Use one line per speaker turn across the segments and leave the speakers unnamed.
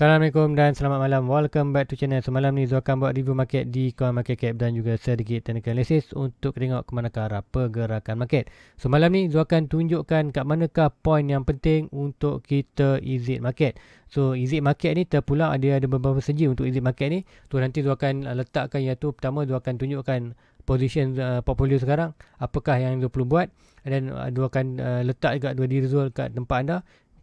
Assalamualaikum dan selamat malam. Welcome back to channel. Semalam ni Zul akan buat review market di coin market cap dan juga sedikit technical analysis untuk tengok ke mana arah pergerakan market. Semalam ni Zul akan tunjukkan kat manakah point yang penting untuk kita exit market. So exit market ni terpulang ada ada beberapa segi untuk exit market ni. Tu nanti Zul akan letakkan iaitu pertama Zul akan tunjukkan position uh, portfolio sekarang apakah yang Zul perlu buat dan uh, Zul akan uh, letak juga dua diri Zul kat tempat anda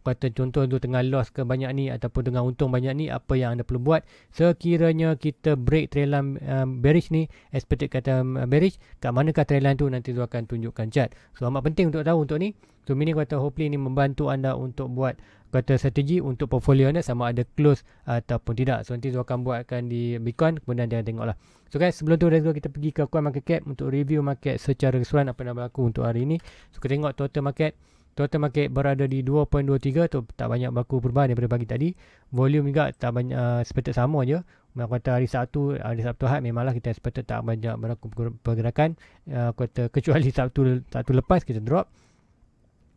kata contoh tu tengah loss ke banyak ni ataupun tengah untung banyak ni apa yang anda perlu buat? Sekiranya kita break trend um, bearish ni expected kata um, bearish kat manakah trend line tu nanti tu akan tunjukkan chart. So amat penting untuk tahu untuk ni. So mini kata hopefully ni membantu anda untuk buat kata strategi untuk portfolio anda sama ada close ataupun tidak. So nanti tu akan buatkan di Bitcoin kemudian dia tengoklah. So guys sebelum tu let's go kita pergi ke coin market cap untuk review market secara keseluruhan apa yang berlaku untuk hari ini. So kita tengok total market Total market berada di 2.23 tu tak banyak berlaku perubahan daripada pagi tadi. Volume juga tak banyak uh, expected sama je. Memang kata hari Sabtu, hari Sabtu Ahad memanglah kita expected tak banyak berlaku pergerakan. Uh, kata kecuali Sabtu Sabtu lepas kita drop.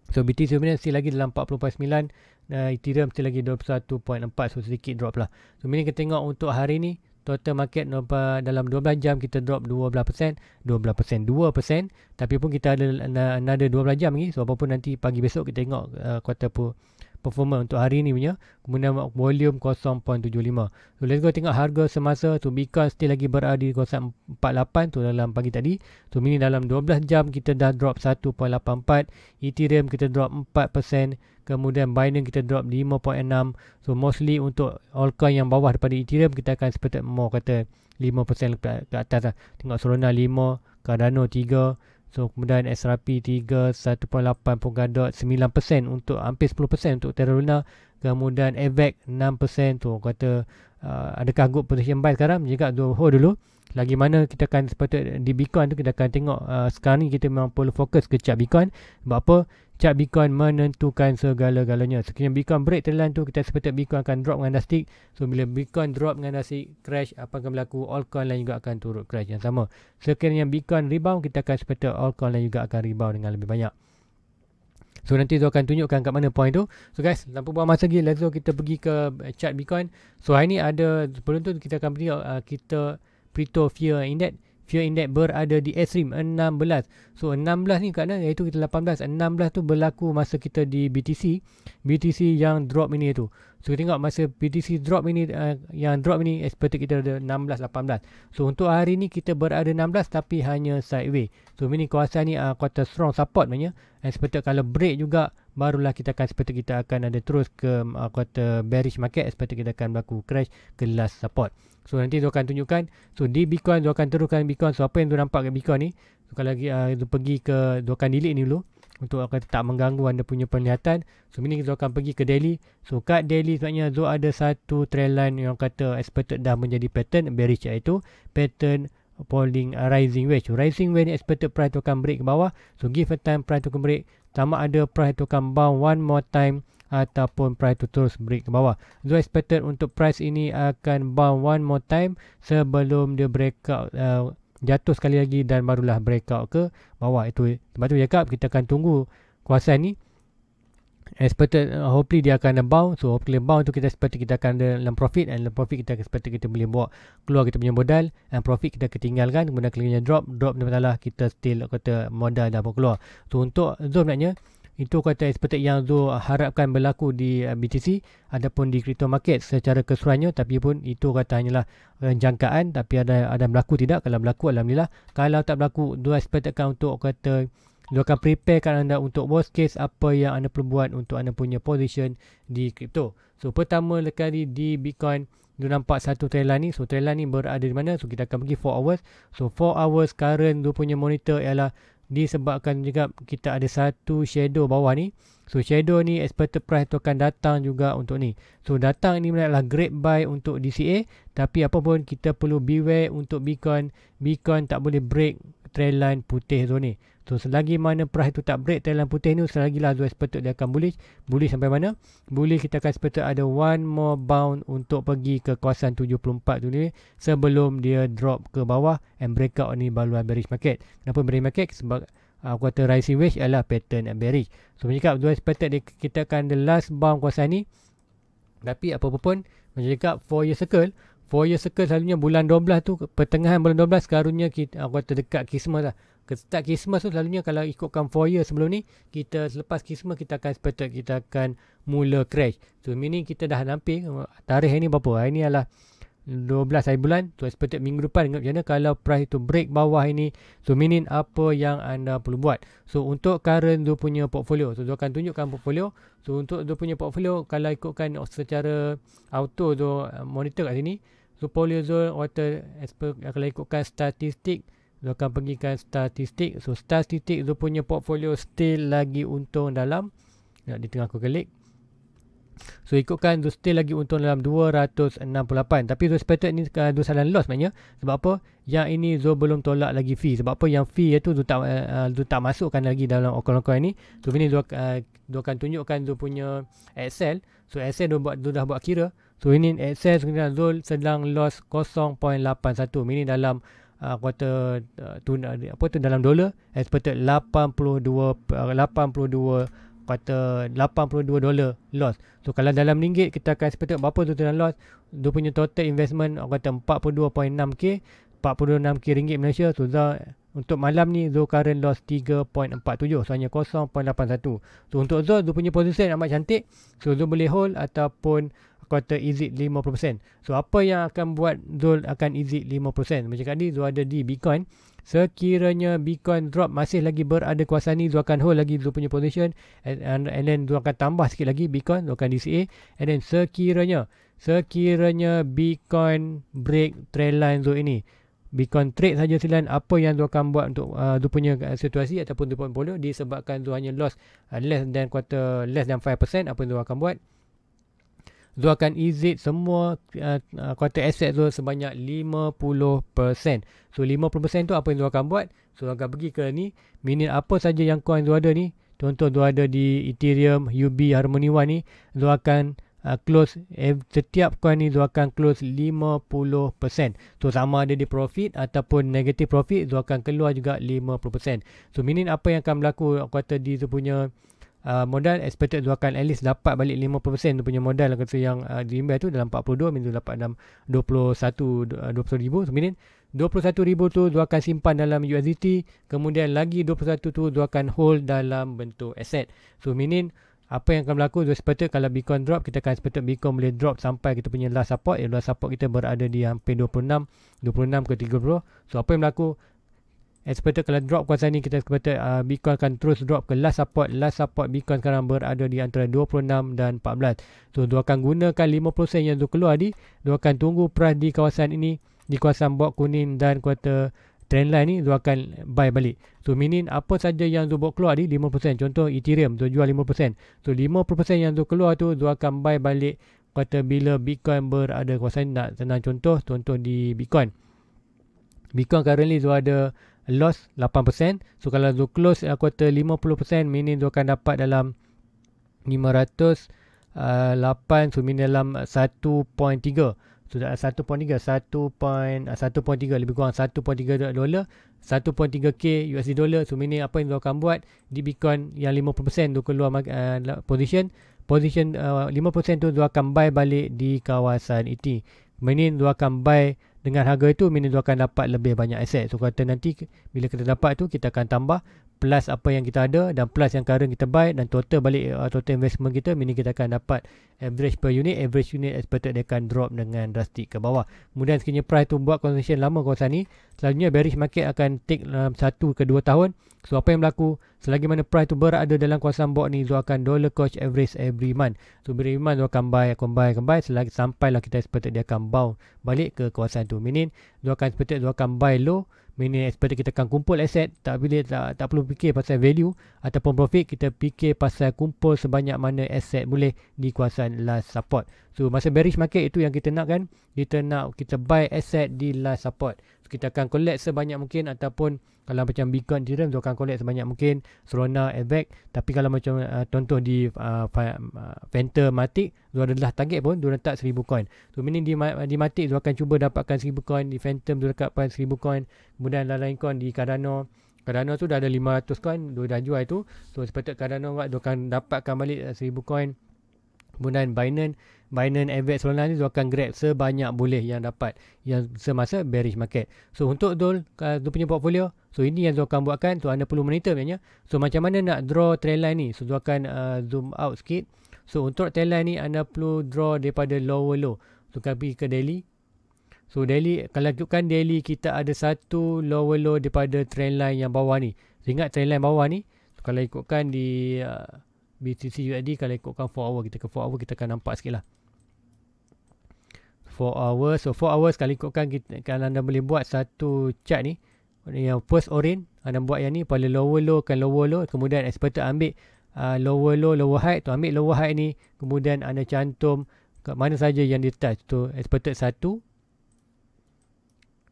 So BTC sebenarnya still lagi dalam 40.9 uh, Ethereum still lagi 21.4 so sedikit drop lah. So ini kita tengok untuk hari ni total market dalam 12 jam kita drop 12%, 12%, 2%, tapi pun kita ada another 12 jam lagi. So apapun nanti pagi besok kita tengok uh, kuartal uh, performa untuk hari ni punya kemudian volume 0.75 so let's go tengok harga semasa. Tu Bitcoin still lagi berada di 0.48 tu dalam pagi tadi. So mini dalam 12 jam kita dah drop 1.84 Ethereum kita drop 4% kemudian Binance kita drop 5.6 so mostly untuk altcoin yang bawah daripada Ethereum kita akan seperti more kata 5% ke atas lah. tengok Solana 5 Cardano 3 So kemudian SRP 3 1.8 Polkadot 9% untuk hampir 10% untuk Terra Luna. Kemudian AVAX 6% tu kata uh, adakah good position buy sekarang? Jika do hold dulu lagi mana kita akan seperti di Bitcoin tu kita akan tengok uh, sekarang ni kita memang perlu fokus ke chart Bitcoin sebab apa chart Bitcoin menentukan segala-galanya. Sekiranya Bitcoin break terlalu tu, kita seperti Bitcoin akan drop dengan drastic. So, bila Bitcoin drop dengan drastic, crash, apa akan berlaku? Altcoin lain juga akan turut crash yang sama. Sekiranya Bitcoin rebound, kita akan seperti altcoin lain juga akan rebound dengan lebih banyak. So, nanti tu akan tunjukkan kat mana point tu. So, guys, tanpa buang masa lagi, let's go kita pergi ke chart Bitcoin. So, hari ni ada, sebelum tu kita akan pergi, uh, kita Preto Fear Index fear index berada di extreme 16. So 16 ni kadang iaitu kita 18. 16 tu berlaku masa kita di BTC. BTC yang drop ini tu. So kita tengok masa BTC drop ini uh, yang drop ini expected kita ada 16 18. So untuk hari ni kita berada 16 tapi hanya sideways. So ini kawasan ni uh, kuartal strong support maknanya. Expected kalau break juga barulah kita akan seperti kita akan ada terus ke uh, kuartal bearish market seperti kita akan berlaku crash ke last support. So nanti tu akan tunjukkan. So di Bitcoin tu akan teruskan Bitcoin. So apa yang tu nampak kat Bitcoin ni. So kalau lagi uh, tu pergi ke tu akan delete ni dulu. Untuk akan tak mengganggu anda punya penglihatan. So ini kita akan pergi ke daily. So kat daily sebenarnya tu ada satu trend line yang kata expected dah menjadi pattern bearish iaitu pattern falling uh, rising wedge. So, rising wedge ni expected price tu akan break ke bawah. So give a time price tu akan break. Sama ada price tu akan bound one more time ataupun price tu terus break ke bawah. So expected untuk price ini akan bound one more time sebelum dia breakout uh, jatuh sekali lagi dan barulah breakout ke bawah. Itu sebab tu cakap kita akan tunggu kuasa ni expected uh, hopefully dia akan bound so hopefully bound tu kita expect kita akan ada dalam profit and dalam profit kita expect kita boleh bawa keluar kita punya modal and profit kita ketinggalkan kemudian kalinya drop drop ni masalah kita still kata modal dah keluar so untuk zone sebenarnya itu kata expected yang Zo harapkan berlaku di uh, BTC ataupun di crypto market secara keseluruhannya tapi pun itu kata hanyalah uh, jangkaan tapi ada ada berlaku tidak kalau berlaku alhamdulillah kalau tak berlaku Zo expectedkan untuk kata Zo akan preparekan anda untuk worst case apa yang anda perlu buat untuk anda punya position di crypto. So pertama sekali di Bitcoin Zo nampak satu line ni. So line ni berada di mana? So kita akan pergi 4 hours. So 4 hours current Zo punya monitor ialah disebabkan juga kita ada satu shadow bawah ni. So shadow ni expected price tu akan datang juga untuk ni. So datang ni adalah great buy untuk DCA. Tapi apapun kita perlu beware untuk Bitcoin. Bitcoin tak boleh break trend line putih tu ni. So selagi mana price tu tak break trend line putih ni selagi lah tu expected dia akan bullish. Bullish sampai mana? Bullish kita akan expected ada one more bound untuk pergi ke kawasan 74 tu ni sebelum dia drop ke bawah and breakout ni baru bearish market. Kenapa bearish market? Sebab uh, quarter rising wedge adalah pattern and bearish. So menyebab tu expected dia, kita akan the last bound kawasan ni tapi apa pun Macam cakap 4 year circle. 4 year circle selalunya bulan 12 tu, pertengahan bulan 12, sekarangnya kita, aku kata dekat Christmas lah. Start Christmas tu selalunya kalau ikutkan 4 year sebelum ni, kita selepas Christmas kita akan expected kita akan mula crash. So meaning kita dah nampak tarikh ni berapa? Hari ni adalah 12 hari bulan tu expected minggu depan ingat macam mana kalau price tu break bawah ini so meaning apa yang anda perlu buat so untuk current tu punya portfolio so tu akan tunjukkan portfolio so untuk tu punya portfolio kalau ikutkan secara auto tu monitor kat sini so polyzone water kalau ikutkan statistik. Tu akan pergikan statistik. So statistik tu punya portfolio still lagi untung dalam. Di tengah aku klik So ikutkan tu still lagi untung dalam 268 Tapi tu expected ni uh, tu salah loss maknanya. Sebab apa? Yang ini Zul belum tolak lagi fee. Sebab apa? Yang fee tu tak, uh, tak masukkan lagi dalam okon-okon ini. So ini Zul, uh, Zul akan tunjukkan tu punya Excel So Excel tu, buat, tu dah buat kira So ini Excel sebenarnya Zul sedang loss 0.81 Ini dalam uh, kuartal uh, tu, apa tu dalam dolar expected 82 uh, 82 kata 82 dolar loss. So kalau dalam ringgit kita akan expect berapa tu dalam loss. Dia punya total investment kata 42.6k, 46k ringgit Malaysia. So Zah, untuk malam ni Zul current loss 3.47 so hanya 0.81. So untuk Zul dia punya position amat cantik. So Zul boleh hold ataupun kata exit 50%. So apa yang akan buat Zul akan exit 5%? Macam tadi Zul ada di Bitcoin. Sekiranya Bitcoin drop masih lagi berada kuasa ni, Zul akan hold lagi Zul punya position and, and, and then Zul akan tambah sikit lagi Bitcoin, Zul akan DCA and then sekiranya sekiranya Bitcoin break trend line Zul ini Bitcoin trade saja silakan apa yang Zul akan buat untuk uh, Zul punya uh, situasi ataupun Zul portfolio disebabkan Zul hanya loss uh, less than quarter less than 5% apa yang Zul akan buat Zul akan exit semua uh, uh, kuartal aset Zul sebanyak 50%. So 50% tu apa yang Zul akan buat? Zul akan pergi ke ni. Meaning apa saja yang coin Zul ada ni. Contoh Zul ada di Ethereum, UB, Harmony One ni. Zul akan uh, close eh, setiap coin ni Zul akan close 50%. So sama ada di profit ataupun negative profit Zul akan keluar juga 50%. So meaning apa yang akan berlaku kuartal di Zul punya uh, modal expected akan at least dapat balik 50% tu punya modal kata yang uh, diimbas tu dalam 42 minit dapat dalam 21 20 ribu. So, meaning 21 ribu tu tu akan simpan dalam USDT kemudian lagi 21 tu tu akan hold dalam bentuk aset so meaning apa yang akan berlaku tu expected kalau Bitcoin drop kita akan expected Bitcoin boleh drop sampai kita punya last support. Yang last support kita berada di hampir 26 26 ke 30 so apa yang berlaku expected kalau drop kuasa ni kita expected uh, Bitcoin akan terus drop ke last support. Last support Bitcoin sekarang berada di antara 26 dan 14 so dia akan gunakan 50% yang tu keluar di dia akan tunggu price di kawasan ini di kawasan bot kuning dan kuartal trendline ni dia akan buy balik. So meaning apa saja yang tu buat keluar di 5% contoh Ethereum tu jual 5% so 50% yang tu keluar tu dia akan buy balik kuartal bila Bitcoin berada kawasan nak senang contoh contoh di Bitcoin. Bitcoin currently tu ada loss 8%. So kalau tu close uh, quarter 50% meaning tu akan dapat dalam 500 uh, 8 so meaning dalam 1.3. So 1.3 1.1.3 lebih kurang 1.3 dolar 1.3k USD dollar so meaning apa yang tu akan buat di Bitcoin yang 50% tu keluar uh, position position uh, 5% tu tu akan buy balik di kawasan ET meaning tu akan buy dengan harga itu minit akan dapat lebih banyak aset. So kata nanti bila kita dapat tu kita akan tambah plus apa yang kita ada dan plus yang current kita buy dan total balik uh, total investment kita minit kita akan dapat average per unit average unit expected dia akan drop dengan drastik ke bawah. Kemudian sekiranya price tu buat conversation lama kawasan ni selalunya bearish market akan take dalam uh, 1 ke 2 tahun. So apa yang berlaku selagi mana price tu berada dalam kawasan bot ni tu akan dollar cost average every month. So every month tu akan buy akan buy akan buy selagi sampailah kita expected dia akan bounce balik ke kawasan tu. Meaning tu akan expected tu akan buy low Meaning expected kita akan kumpul aset tak boleh tak, tak perlu fikir pasal value ataupun profit kita fikir pasal kumpul sebanyak mana aset boleh di kawasan last support. So masa bearish market itu yang kita nak kan kita nak kita buy asset di last support. Kita akan collect sebanyak mungkin ataupun kalau macam Bitcoin Ethereum tu akan collect sebanyak mungkin Solana, Avax tapi kalau macam uh, contoh di uh, uh, Phantom Matic tu adalah target pun dia letak 1000 coin. So meaning di di Matic tu akan cuba dapatkan 1000 coin di Phantom tu dapatkan 1000 coin kemudian lain-lain coin di Cardano. Cardano tu dah ada 500 coin dia dah jual tu. So sepatutnya Cardano dia akan dapatkan balik 1000 coin. Kemudian Binance Binance FX Solana ni akan grab sebanyak boleh yang dapat yang semasa bearish market. So untuk Zul, Zul punya portfolio, so ini yang Zul akan buatkan. So anda perlu monitor sebenarnya. So macam mana nak draw trend line ni? So akan uh, zoom out sikit. So untuk trend line ni anda perlu draw daripada lower low. So akan pergi ke daily. So daily, kalau ikutkan daily kita ada satu lower low daripada trend line yang bawah ni. So ingat trend line bawah ni. So kalau ikutkan di uh, BTC USD, kalau ikutkan 4 hour, kita ke 4 hour kita akan nampak sikit lah. 4 hours. So 4 hours kali ikutkan kita, kalau anda boleh buat satu chart ni. Yang first orange. Anda buat yang ni. Pada lower low kan lower low. Kemudian expected ambil uh, lower low lower height. Tu ambil lower height ni. Kemudian anda cantum ke mana saja yang di touch. Tu expected satu.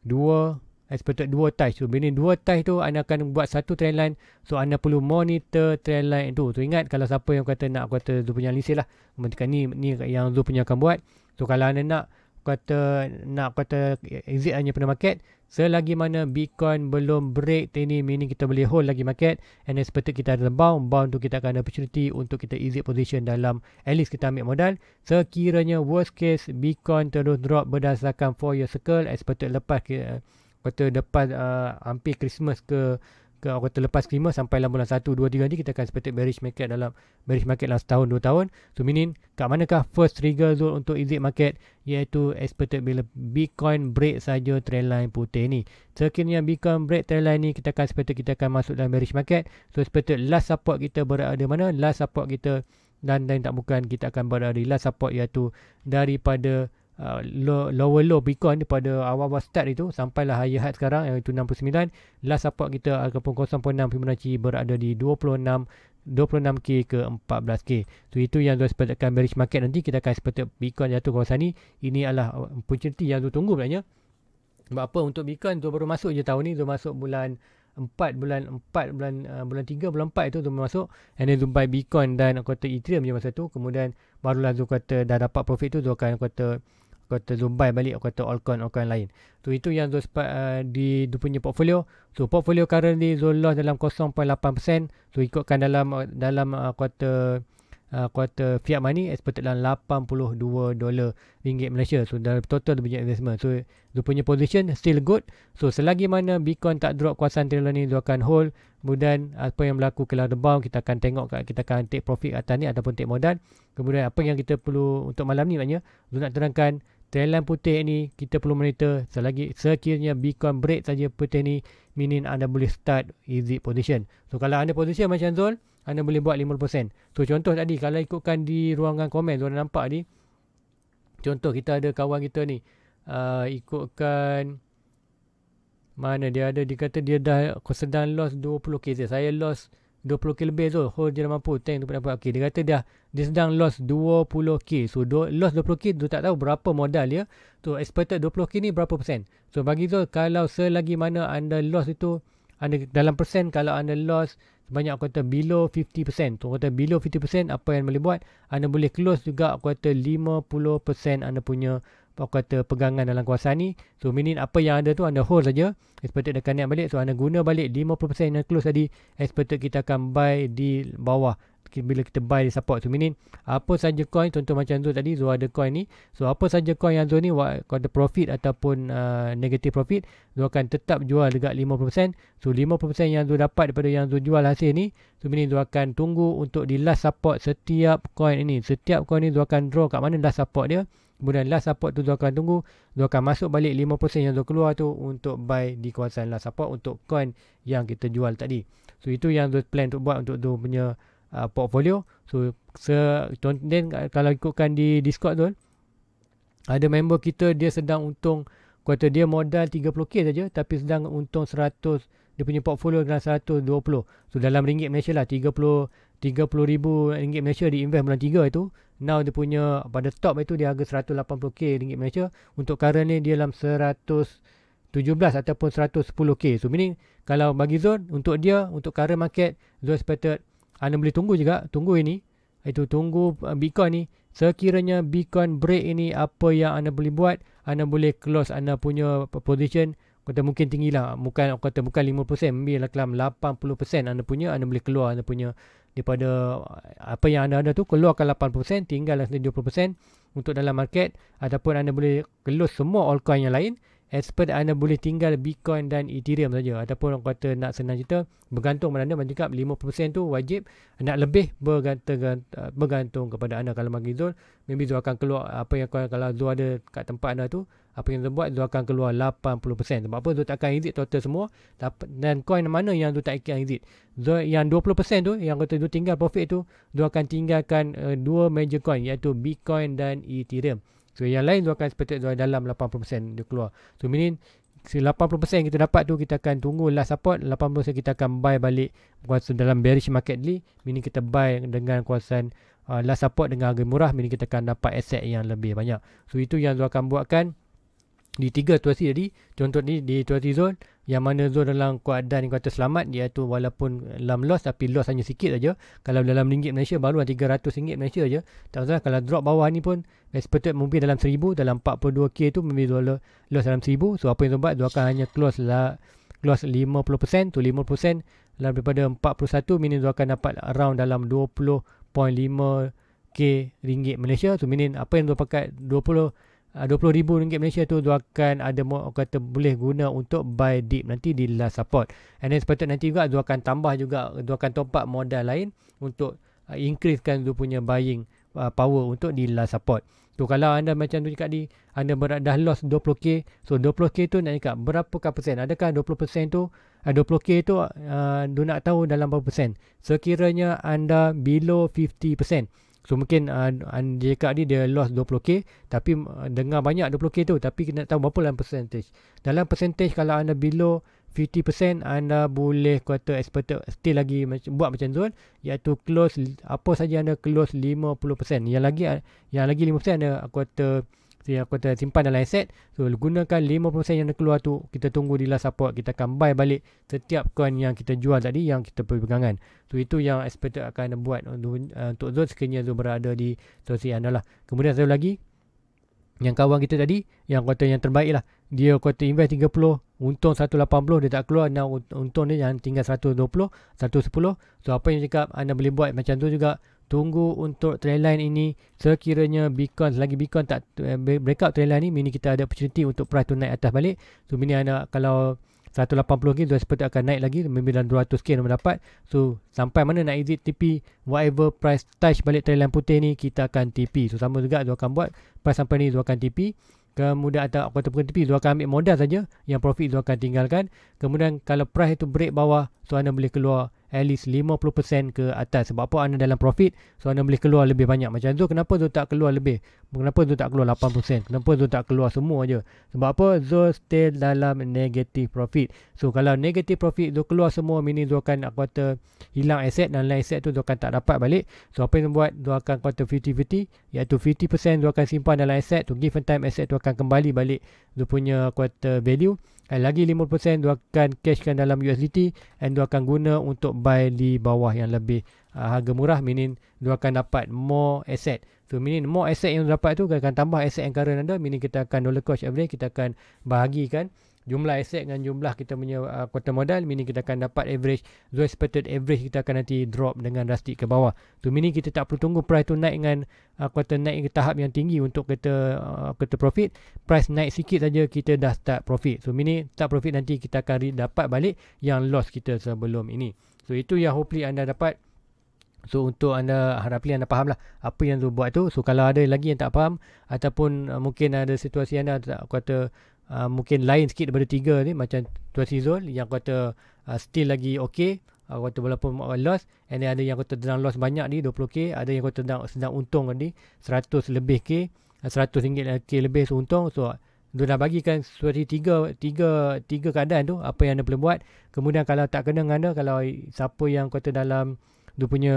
Dua. Expected dua touch. So bila dua touch tu anda akan buat satu trend line. So anda perlu monitor trend line tu. So ingat kalau siapa yang kata nak kata Zul punya list lah. Kemudian ni, ni yang Zul punya akan buat. So kalau anda nak kata nak kata exit hanya pada market? Selagi mana bitcoin belum break ini meaning kita boleh hold lagi market and expected kita ada bound bound tu kita akan ada opportunity untuk kita exit position dalam at least kita ambil modal. Sekiranya worst case bitcoin terus drop berdasarkan 4 year circle expected lepas kata depan uh, hampir christmas ke ke orang terlepas kelima sampai dalam bulan 1, 2, 3 nanti kita akan expected bearish market dalam bearish market dalam setahun, dua tahun. So meaning kat manakah first trigger zone untuk exit market iaitu expected bila Bitcoin break saja trend line putih ni. Sekiranya Bitcoin break trend line ni kita akan expected kita akan masuk dalam bearish market. So expected last support kita berada mana? Last support kita dan dan tak bukan kita akan berada di last support iaitu daripada uh, low, lower low Bitcoin pada awal-awal start itu sampailah higher high sekarang iaitu 69 last support kita ataupun 0.6 Fibonacci berada di 26 26k ke 14k so itu yang tu expectkan bearish market nanti kita akan expect Bitcoin jatuh kawasan ni. Ini adalah opportunity yang tu tunggu sebenarnya. Sebab apa? Untuk Bitcoin tu baru masuk je tahun ni tu masuk bulan 4 bulan 4 bulan uh, bulan 3 bulan 4 itu tu masuk. And then buy Bitcoin dan kata Ethereum je masa tu. Kemudian barulah Zul kata dah dapat profit tu Zul akan kata kata Zumbai balik aku kata altcoin altcoin lain. So itu yang Zul uh, di dia punya portfolio. So portfolio currently Zul loss dalam 0.8%. So ikutkan dalam dalam uh, kata uh, kata fiat money expected dalam 82 dolar ringgit Malaysia. So dalam total dia punya investment. So dia punya position still good. So selagi mana Bitcoin tak drop kuasaan trailer ni dia akan hold. Kemudian apa yang berlaku kalau rebound kita akan tengok kita akan take profit atas ni ataupun take modal. Kemudian apa yang kita perlu untuk malam ni maknanya Zul nak terangkan Trendline putih ni kita perlu monitor selagi sekiranya Bitcoin break saja putih ni meaning anda boleh start easy position. So kalau anda position macam Zul, anda boleh buat 50%. So contoh tadi kalau ikutkan di ruangan komen Zul nampak ni. Contoh kita ada kawan kita ni uh, ikutkan mana dia ada dia kata dia dah sedang loss 20k saya loss 20k lebih tu hold je dah mampu tank tu pun dapat. Okay. dia kata dia dia sedang loss 20k so do, loss 20k tu tak tahu berapa modal dia. So expected 20k ni berapa persen? So bagi tu kalau selagi mana anda loss itu anda dalam persen kalau anda loss sebanyak aku kata below 50% tu kata below 50% apa yang boleh buat? Anda boleh close juga aku kata 50% anda punya apa kata pegangan dalam kawasan ni. So meaning apa yang ada tu anda hold saja. Expected akan naik balik. So anda guna balik 50% yang close tadi. Expected kita akan buy di bawah. Bila kita buy di support. So meaning apa saja coin. Contoh macam tu tadi. Zo ada coin ni. So apa saja coin yang Zo ni. Kau ada profit ataupun uh, negative profit. Zo akan tetap jual dekat 50%. So 50% yang Zo dapat daripada yang Zo jual hasil ni. So meaning Zo akan tunggu untuk di last support setiap coin ini. Setiap coin ni Zo akan draw kat mana last support dia. Kemudian last support tu akan tunggu. Akan masuk balik 5% yang Zul keluar tu untuk buy di kawasan last support untuk coin yang kita jual tadi. So itu yang Zul plan untuk buat untuk Zul punya uh, portfolio. So se then kalau ikutkan di Discord tu ada member kita dia sedang untung kata dia modal 30k saja tapi sedang untung 100 dia punya portfolio dalam 120. So dalam ringgit Malaysia lah 30 30 ribu ringgit Malaysia di invest bulan 3 itu now dia punya pada top itu dia harga 180k ringgit Malaysia. Untuk current ni dia dalam 117 ataupun 110k so meaning kalau bagi zone untuk dia untuk current market zone expected anda boleh tunggu juga tunggu ini itu tunggu uh, bitcoin ni. Sekiranya bitcoin break ini apa yang anda boleh buat? Anda boleh close anda punya position kata mungkin tinggi lah bukan kata bukan 5% maybe dalam 80% anda punya anda boleh keluar anda punya daripada apa yang anda ada tu keluarkan 80% tinggal 20% untuk dalam market. Ataupun anda boleh close semua altcoin yang lain expert anda boleh tinggal Bitcoin dan Ethereum saja. Ataupun orang kata nak senang cerita bergantung pada anda macam cakap 50% tu wajib nak lebih bergantung, bergantung kepada anda. Kalau bagi Zul maybe Zul akan keluar apa yang kalau Zul ada kat tempat anda tu apa yang Zul buat Zul akan keluar 80% sebab apa? Zul tak akan exit total semua dan coin mana yang Zul tak akan exit? Zul yang 20% tu yang kata Zul tinggal profit tu Zul akan tinggalkan uh, dua major coin iaitu Bitcoin dan Ethereum. So yang lain tu akan expected dalam 80% dia keluar. So meaning 80% kita dapat tu kita akan tunggu last support 80% kita akan buy balik kuasa dalam bearish market ni. Meaning kita buy dengan kuasaan uh, last support dengan harga murah. Meaning kita akan dapat asset yang lebih banyak. So itu yang tu akan buatkan di tiga situasi tadi contoh ni di situasi zone yang mana zone dalam keadaan yang kata selamat iaitu walaupun dalam loss tapi loss hanya sikit saja. Kalau dalam ringgit Malaysia baru 300 ringgit Malaysia saja. Tak usah kalau drop bawah ni pun expected mungkin dalam 1000 dalam 42k tu mungkin zone loss dalam 1000 so apa yang buat? Zone akan hanya close lah close 50% to 50% dalam daripada 41 meaning zone akan dapat around dalam 20.5k ringgit Malaysia. So meaning apa yang zone pakai? 20 RM20,000 uh, Malaysia tu tu akan ada kata boleh guna untuk buy deep nanti di last support. And then sepatutnya nanti juga tu akan tambah juga tu akan top up modal lain untuk uh, increasekan tu punya buying uh, power untuk di last support. Tu kalau anda macam tu cakap di anda ber- dah loss 20k. So 20k tu nak cakap berapa persen? Adakah 20% tu uh, 20k tu uh, nak tahu dalam berapa persen? Sekiranya anda below 50%. So mungkin uh, dia cakap ni dia loss 20k tapi uh, dengar banyak 20k tu tapi nak tahu berapa dalam percentage. Dalam percentage kalau anda below 50% anda boleh kata expert still lagi buat macam tu iaitu close apa saja anda close 50%. Yang lagi yang lagi 5% anda kata So yang aku simpan dalam aset So gunakan 5% yang dah keluar tu Kita tunggu di last support Kita akan buy balik Setiap coin yang kita jual tadi Yang kita pegangan. So itu yang expected akan buat Untuk, uh, untuk Zul sekiranya Zul berada di situasi anda lah. Kemudian satu lagi Yang kawan kita tadi Yang kata yang terbaik lah. Dia kata invest 30 Untung 180 Dia tak keluar Now untung dia yang tinggal 120 110 So apa yang cakap Anda boleh buat macam tu juga tunggu untuk trend line ini. Sekiranya Bitcoin lagi Bitcoin tak uh, breakout trend line ni mini kita ada opportunity untuk price tu naik atas balik. So mini ada kalau 180 lagi seperti akan naik lagi maybe dalam 200k nak dapat so sampai mana nak exit TP whatever price touch balik trend line putih ni kita akan TP so sama juga dia akan buat price sampai ni dia akan TP kemudian atau tu bukan TP dia akan ambil modal saja yang profit dia akan tinggalkan. Kemudian kalau price itu break bawah so anda boleh keluar at least 50% ke atas. Sebab apa? Anda dalam profit so anda boleh keluar lebih banyak. Macam tu kenapa tu tak keluar lebih? Kenapa tu tak keluar 8% kenapa tu tak keluar semua aja sebab apa? Zul stay dalam negative profit. So kalau negative profit tu keluar semua mini Zul akan aku kata hilang aset dan lain aset tu Zul akan tak dapat balik. So apa yang buat? Zul akan kata 50-50 iaitu 50% Zul akan simpan dalam aset to give time aset tu akan kembali balik. Zul punya kata value dan lagi 50% dia akan cashkan dalam USDT and dia akan guna untuk buy di bawah yang lebih uh, harga murah meaning dia akan dapat more asset. So meaning more asset yang dapat tu akan tambah asset yang current anda meaning kita akan dollar cost average kita akan bahagikan jumlah aset dengan jumlah kita punya uh, kuota modal meaning kita akan dapat average so expected average kita akan nanti drop dengan drastik ke bawah. Tu meaning kita tak perlu tunggu price tu naik dengan uh, kuota naik ke tahap yang tinggi untuk kita uh, kita profit. Price naik sikit saja kita dah start profit. So meaning start profit nanti kita akan dapat balik yang loss kita sebelum ini. So itu yang hopefully anda dapat. So untuk anda harapnya anda faham lah apa yang tu buat tu. So kalau ada lagi yang tak faham ataupun uh, mungkin ada situasi anda tak kata uh, mungkin lain sikit daripada tiga ni macam situasi Zul yang kata uh, still lagi okay. Uh, kata walaupun uh, loss and then ada yang kata sedang loss banyak ni 20k ada yang kata sedang, sedang untung ni 100 lebih k. 100 ringgit k lebih so untung. So dia dah bagikan situasi tiga, tiga, tiga keadaan tu apa yang anda perlu buat. Kemudian kalau tak kena dengan anda kalau siapa yang kata dalam dia punya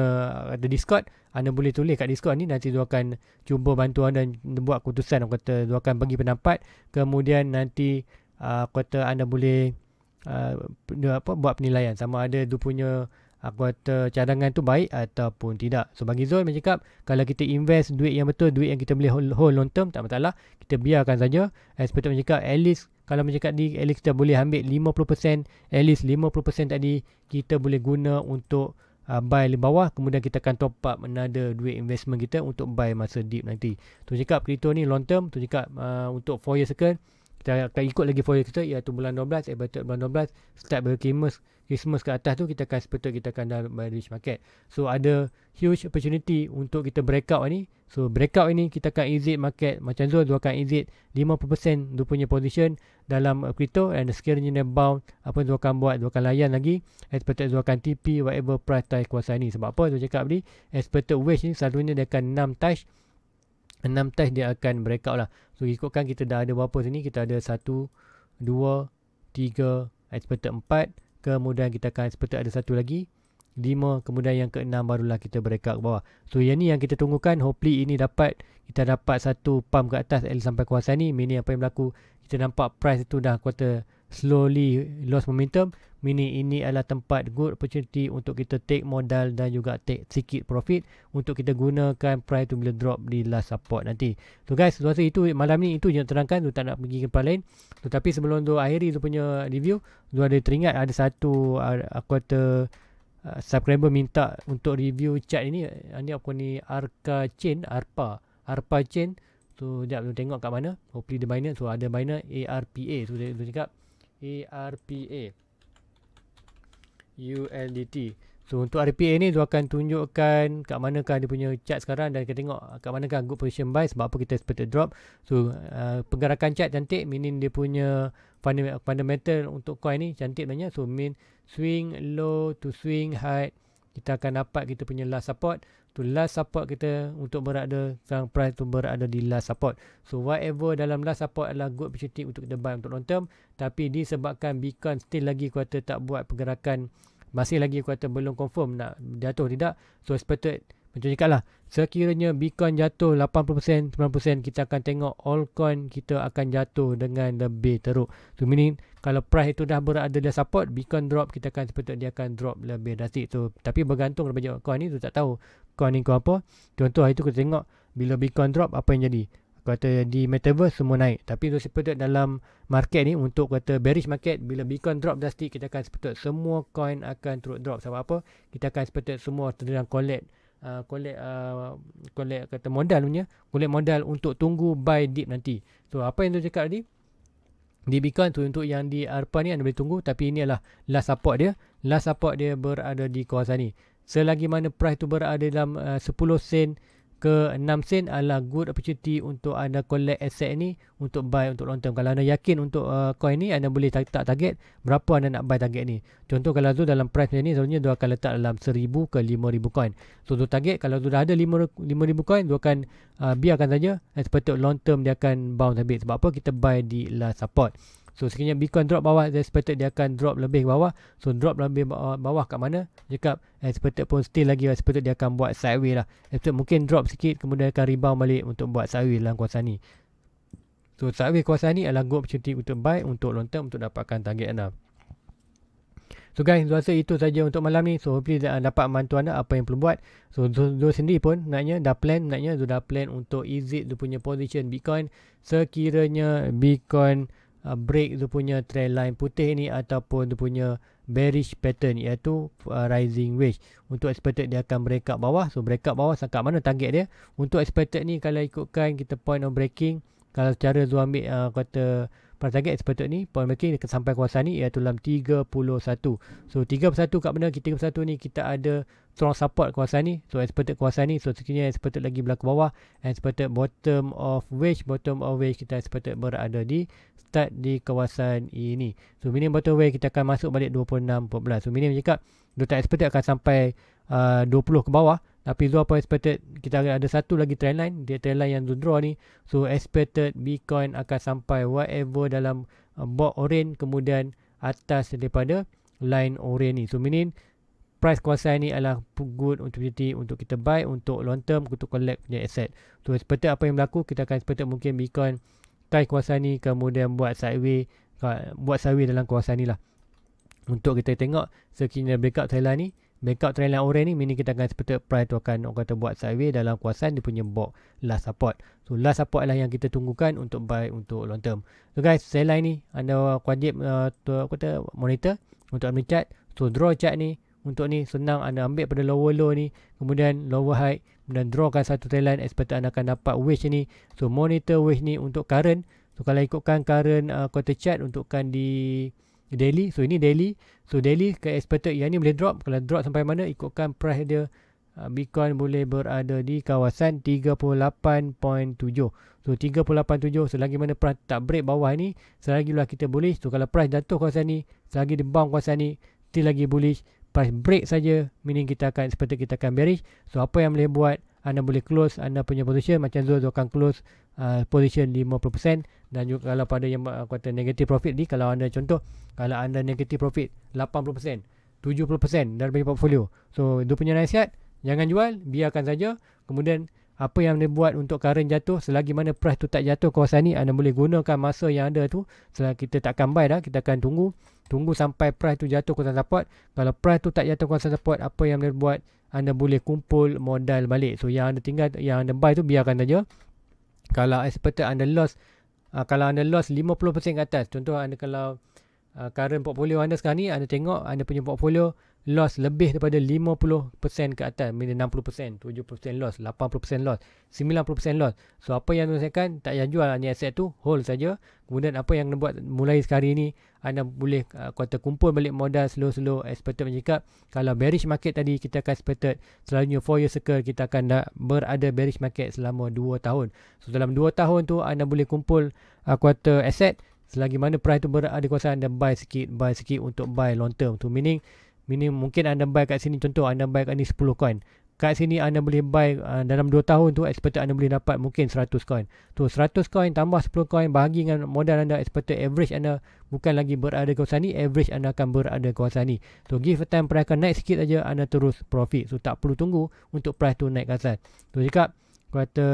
ada Discord anda boleh tulis kat Discord ni nanti dia akan cuba bantu anda buat keputusan orang kata dia akan bagi pendapat kemudian nanti uh, kata anda boleh uh, apa buat penilaian sama ada dia punya aku kata cadangan tu baik ataupun tidak. So bagi Zul macam cakap kalau kita invest duit yang betul, duit yang kita boleh hold, long term tak masalah. Kita biarkan saja. As macam cakap at least kalau macam cakap ni at least kita boleh ambil 50%, at least 50% tadi kita boleh guna untuk uh, buy di bawah. Kemudian kita akan top up another duit investment kita untuk buy masa deep nanti. Tu cakap kripto ni long term, tu cakap uh, untuk 4 years second kita akan ikut lagi 4 years kita iaitu bulan 12, eh bulan 12 start berkimus Christmas ke atas tu kita akan sepatutnya kita akan dalam bearish market. So ada huge opportunity untuk kita breakout ni. So breakout ini kita akan exit market. Macam Zul dia akan exit 50% dia punya position dalam uh, crypto and sekiranya dia bound apa dia akan buat? Dia akan layan lagi. Expected dia akan TP whatever price tie kuasa ni. Sebab apa? Dia cakap tadi expected wedge ni selalunya dia akan 6 touch. 6 touch dia akan breakout lah. So ikutkan kita dah ada berapa sini? Kita ada 1 2 3 expected 4 kemudian kita akan seperti ada satu lagi lima kemudian yang keenam barulah kita breakout ke bawah. So yang ni yang kita tunggukan hopefully ini dapat kita dapat satu pump ke atas L sampai kawasan ni. Meaning apa yang berlaku kita nampak price itu dah kuota slowly lost momentum meaning ini adalah tempat good opportunity untuk kita take modal dan juga take sikit profit untuk kita gunakan price tu bila drop di last support nanti so guys rasa itu malam ni itu je terangkan tu tak nak pergi ke tempat lain tetapi sebelum tu akhiri tu punya review tu ada teringat ada satu aku kata uh, subscriber minta untuk review chat ini ini apa ni Arca Chain Arpa Arpa Chain So, sekejap tu tengok kat mana. Hopefully the Binance. So, ada Binance ARPA. So, dia, dia cakap ARPA. ULDT. So, untuk RPA ni, tu akan tunjukkan kat manakah dia punya chart sekarang. Dan kita tengok kat manakah good position buy. Sebab apa kita expected drop. So, uh, penggerakan chart cantik. Meaning dia punya fundamental untuk coin ni cantik sebenarnya. So, mean swing low to swing high. Kita akan dapat kita punya last support to last support kita untuk berada sekarang price tu berada di last support. So whatever dalam last support adalah good opportunity untuk kita buy untuk long term. Tapi disebabkan Bitcoin still lagi kuata tak buat pergerakan masih lagi kuata belum confirm nak jatuh tidak so expected macam cakap lah sekiranya Bitcoin jatuh 80% 90% kita akan tengok all coin kita akan jatuh dengan lebih teruk. So meaning kalau price itu dah berada di support Bitcoin drop kita akan seperti dia akan drop lebih drastic so tapi bergantung daripada coin ni tu tak tahu coin ni kau apa contoh hari tu kita tengok bila Bitcoin drop apa yang jadi? Kata di metaverse semua naik. Tapi tu seperti dalam market ni untuk kata bearish market bila Bitcoin drop drastic kita akan seperti semua coin akan turut drop. Sebab apa? Kita akan seperti semua sedang collect uh, collect uh, collect kata modal punya collect modal untuk tunggu buy dip nanti. So apa yang tu cakap tadi? Di Bitcoin tu untuk yang di ARPA ni anda boleh tunggu tapi ini adalah last support dia. Last support dia berada di kawasan ni selagi mana price tu berada dalam uh, 10 sen ke 6 sen adalah good opportunity untuk anda collect asset ni untuk buy untuk long term. Kalau anda yakin untuk uh, coin ni anda boleh tak target berapa anda nak buy target ni. Contoh kalau tu dalam price ni sebenarnya dia akan letak dalam 1000 ke 5000 coin. So tu target kalau tu dah ada 5000 coin dia akan uh, biarkan saja seperti long term dia akan bounce habis. Sebab apa kita buy di last support. So sekiranya Bitcoin drop bawah Dia expected dia akan drop lebih bawah. So drop lebih bawah, bawah kat mana? Cakap expected pun still lagi Expected dia akan buat sideways lah. Expected mungkin drop sikit Kemudian akan rebound balik Untuk buat sideways dalam kuasa ni. So sideways kuasa ni adalah good opportunity untuk buy Untuk long term Untuk dapatkan target anda. So guys, rasa itu saja untuk malam ni. So hopefully dapat bantu anda apa yang perlu buat. So Zul sendiri pun naknya dah plan, naknya Zul dah plan untuk exit dia punya position Bitcoin. Sekiranya Bitcoin uh, break tu punya trend line putih ni ataupun tu punya bearish pattern iaitu uh, rising wedge untuk expected dia akan break up bawah. So break up bawah sangka mana target dia? Untuk expected ni kalau ikutkan kita point of breaking kalau secara tu ambil uh, kata pada target expected ni point breaking dia sampai kawasan ni iaitu dalam 31 so 31 kat mana kita 31 ni kita ada strong support kawasan ni. So expected kawasan ni so sekiranya expected lagi berlaku bawah expected bottom of wedge bottom of wedge kita expected berada di start di kawasan ini. So minimum bottom way kita akan masuk balik 26 14. So minimum cakap dia tak expected akan sampai uh, 20 ke bawah. Tapi Zul apa expected kita ada satu lagi trend line. Dia trend line yang Zul draw ni. So expected Bitcoin akan sampai whatever dalam uh, box orange kemudian atas daripada line orange ni. So meaning price kawasan ni adalah good opportunity untuk kita buy untuk long term untuk collect punya asset. So expected apa yang berlaku kita akan expected mungkin Bitcoin pakai kawasan ni kemudian buat sideway buat sideway dalam kawasan ni lah. Untuk kita tengok sekiranya breakout trailer ni breakout trailer orange ni meaning kita akan seperti price tu akan orang kata buat sideway dalam kawasan dia punya box last support. So last support adalah yang kita tunggukan untuk buy untuk long term. So guys line ni anda wajib uh, tu, kata monitor untuk ambil chart. So draw chart ni untuk ni senang anda ambil pada lower low ni kemudian lower high kemudian drawkan satu line expected anda akan dapat wish ni. So monitor wish ni untuk current. So kalau ikutkan current uh, quarter chart untukkan di daily. So ini daily. So daily ke expected yang ni boleh drop. Kalau drop sampai mana ikutkan price dia. Uh, Bitcoin boleh berada di kawasan 38.7 so 38.7 selagi mana price tak break bawah ni selagi lah kita bullish. So kalau price jatuh kawasan ni selagi dia bounce kawasan ni still lagi bullish price break saja meaning kita akan seperti kita akan bearish. So apa yang boleh buat? Anda boleh close anda punya position. Macam Zul akan close uh, position 50% dan juga kalau pada yang uh, kata negative profit ni kalau anda contoh kalau anda negative profit 80% 70% dari portfolio. So itu punya nasihat jangan jual biarkan saja. Kemudian apa yang anda buat untuk current jatuh selagi mana price tu tak jatuh kawasan ni anda boleh gunakan masa yang ada tu. Selagi kita takkan buy dah kita akan tunggu. Tunggu sampai price tu jatuh kawasan support. Kalau price tu tak jatuh kawasan support apa yang anda buat? Anda boleh kumpul modal balik. So yang anda tinggal yang anda buy tu biarkan saja. Kalau expected anda loss uh, kalau anda loss 50% ke atas. Contoh anda kalau uh, current portfolio anda sekarang ni anda tengok anda punya portfolio loss lebih daripada 50% ke atas. Minus 60% 70% loss 80% loss 90% loss. So apa yang tuan tak payah jual ni aset tu hold saja. Kemudian apa yang buat mulai sekarang ni anda boleh uh, kuota kumpul balik modal slow-slow expected mencakap kalau bearish market tadi kita akan expected selalunya 4 year circle kita akan dah berada bearish market selama 2 tahun. So dalam 2 tahun tu anda boleh kumpul uh, kuota aset selagi mana price tu berada di kawasan anda buy sikit buy sikit untuk buy long term tu. Meaning Meaning mungkin anda buy kat sini contoh anda buy kat ni 10 coin. Kat sini anda boleh buy uh, dalam 2 tahun tu expected anda boleh dapat mungkin 100 coin. Tu 100 coin tambah 10 coin bahagi dengan modal anda expected average anda bukan lagi berada kawasan ni, average anda akan berada kawasan ni. So give a time price naik sikit aja anda terus profit. So tak perlu tunggu untuk price tu naik ke atas. Tu cakap kata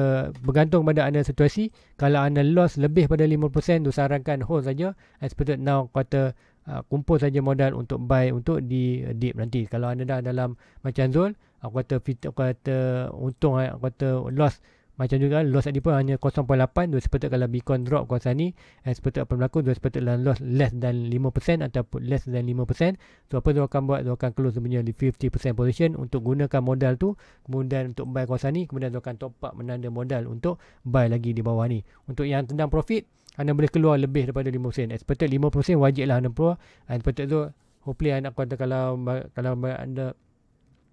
bergantung pada anda situasi kalau anda loss lebih pada 5% tu sarankan hold saja expected now kata uh, kumpul saja modal untuk buy untuk di uh, dip nanti. Kalau anda dah dalam macam zone aku kata aku kata untung aku kata loss macam juga loss tadi pun hanya 0.8 dua seperti kalau Bitcoin drop kawasan ni and seperti apa berlaku dua seperti dalam loss less than 5% ataupun less than 5% so apa tu akan buat tu akan close sebenarnya di 50% position untuk gunakan modal tu kemudian untuk buy kawasan ni kemudian tu akan top up menanda modal untuk buy lagi di bawah ni untuk yang tendang profit anda boleh keluar lebih daripada 5%. Expected 5% wajiblah anda keluar. And expected tu hopefully anda kata kalau kalau anda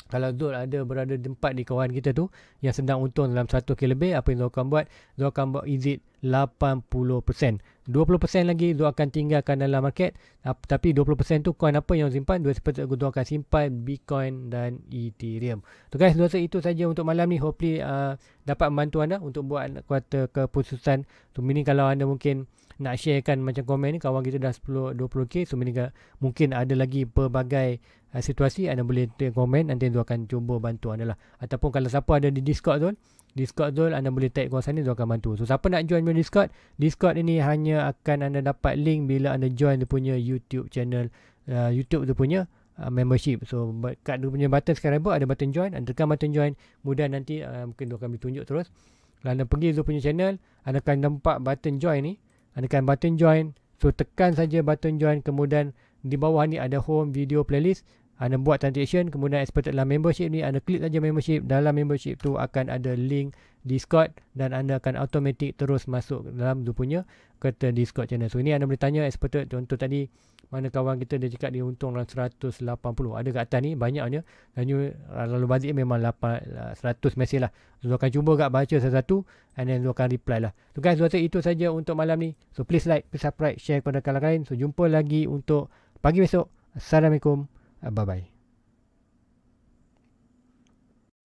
kalau Zul ada berada tempat di kawan kita tu yang sedang untung dalam 1k lebih apa yang Zul akan buat? Zul akan buat exit 80% 20% lagi Zul akan tinggalkan dalam market. Tapi 20% tu coin apa yang simpan? Zul seperti Zul akan simpan Bitcoin dan Ethereum. Tu guys Zul itu saja untuk malam ni. Hopefully uh, dapat membantu anda untuk buat kuartal keputusan. Tu meaning kalau anda mungkin nak sharekan macam komen ni kawan kita dah 10 20k so meaning mungkin ada lagi pelbagai uh, situasi anda boleh tengok komen nanti tu akan cuba bantu anda lah. Ataupun kalau siapa ada di discord tu discord tu anda boleh tag kawasan ni tu akan bantu. So siapa nak join my discord discord ini hanya akan anda dapat link bila anda join dia punya youtube channel uh, youtube tu punya uh, membership. So kat dia punya button pun ada button join anda tekan button join. Kemudian nanti uh, mungkin tu akan ditunjuk terus. Kalau anda pergi tu punya channel anda akan nampak button join ni. Anda tekan button join. So tekan saja button join. Kemudian di bawah ni ada home video playlist anda buat transaction kemudian expert dalam membership ni anda klik saja membership dalam membership tu akan ada link Discord dan anda akan automatic terus masuk dalam tu punya kata Discord channel. So ini anda boleh tanya expert contoh tadi mana kawan kita dia cakap dia untung dalam 180. Ada kat atas ni banyaknya dan lalu balik memang 8 100 mesej lah. So akan cuba kat baca satu-satu and then akan reply lah. So guys, rasa itu saja untuk malam ni. So please like, please subscribe, share kepada kawan lain. So jumpa lagi untuk pagi besok. Assalamualaikum. Uh, bye bye.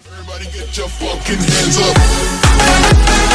Everybody get your fucking hands up.